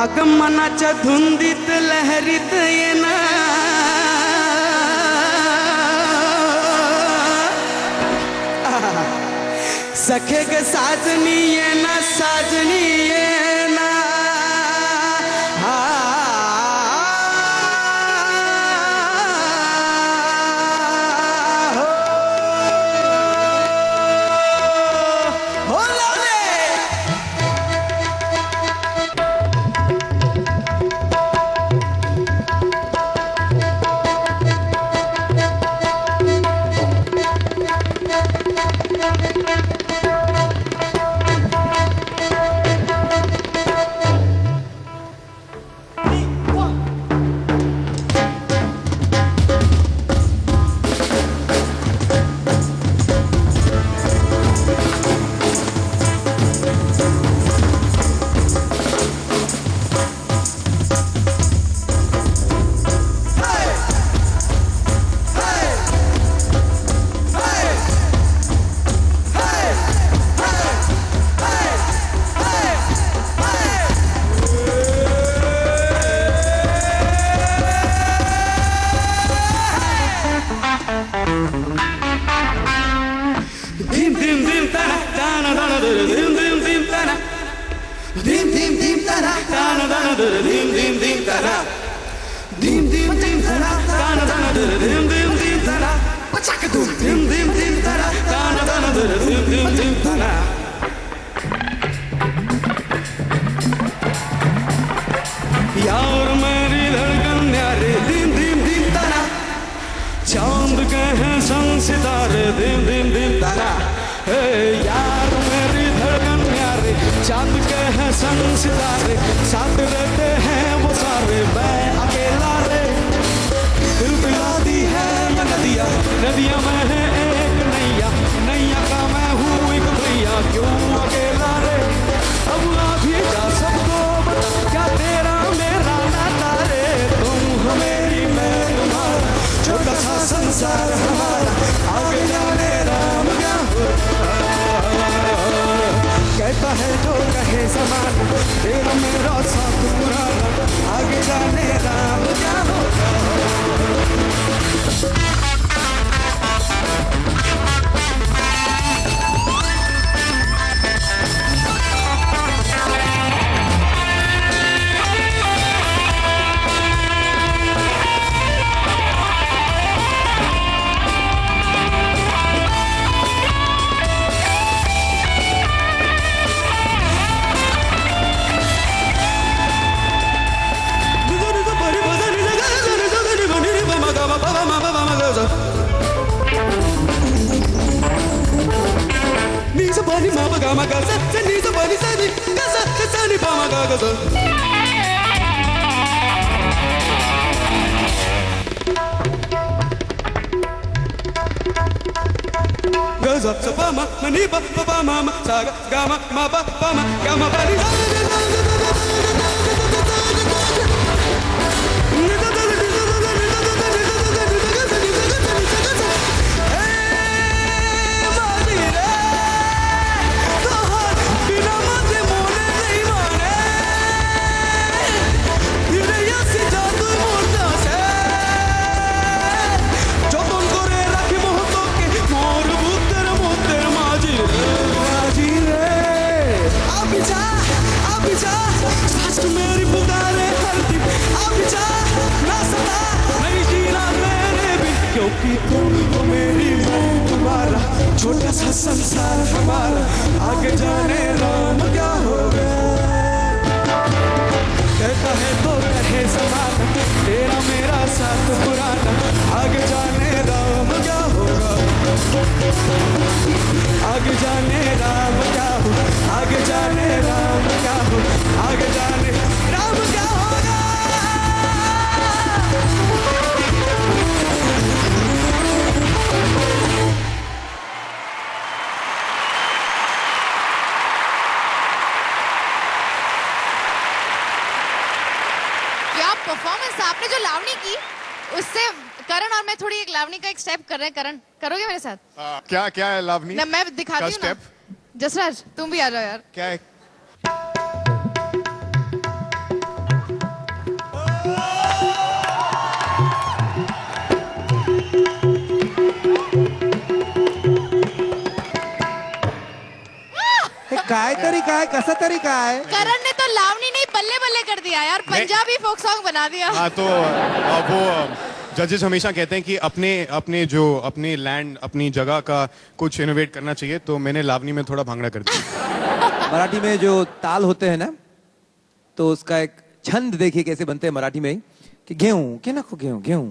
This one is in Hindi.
आगमनाच्या धुंदीत लहरीत येना सखे ग साजनी dim tana dim dim dim tana tana tana dara dim dim dim tana pachaka dum dim dim dim tana tana tana dara dim dim dim tana यार मेरी धड़कन न्यारे दिम दिम दिम तना चाँद के हैं संग सितारे दिम दिम दिम तारा हे यार मेरी धड़कन प्यारे चाँद के हैं कहता है जो कहे समान तेरा मेरा सा पूरा आगे जाने sani mama gama gasa sani sa ba sani gasa sani ba ma gasa ga sa ga sa sa ba ma ma ni ba ba ba ma अभी जा। सांस मेरी पुकारे तुम्हारा छोटा सा संसार हमारा। आगे जाने राम क्या है तो कहे समाना तेरा मेरा साथ पुराना परफॉर्मेंस आपने जो लावनी की उससे करण और मैं थोड़ी एक लावनी का एक स्टेप कर रहे हैं। करण करोगे मेरे साथ? आ, क्या क्या है लावनी ना मैं दिखाती हूँ जसराज तुम भी आ जाओ यार। क्या है? काय तरी काय कसा तरी काय? करण ने तो लावणी नहीं बल्ले बल्ले कर दिया यार. पंजाबी फोक सॉन्ग बना दिया. हाँ तो अ, वो जजेस हमेशा कहते हैं कि अपने अपने जो अपने लैंड अपनी जगह का कुछ इनोवेट करना चाहिए तो मैंने लावनी में थोड़ा भांगड़ा कर दिया। मराठी में जो ताल होते हैं ना तो उसका एक छंद देखिए कैसे बनते हैं मराठी में कि गेहूँ के ना गेहूँ गेहूँ।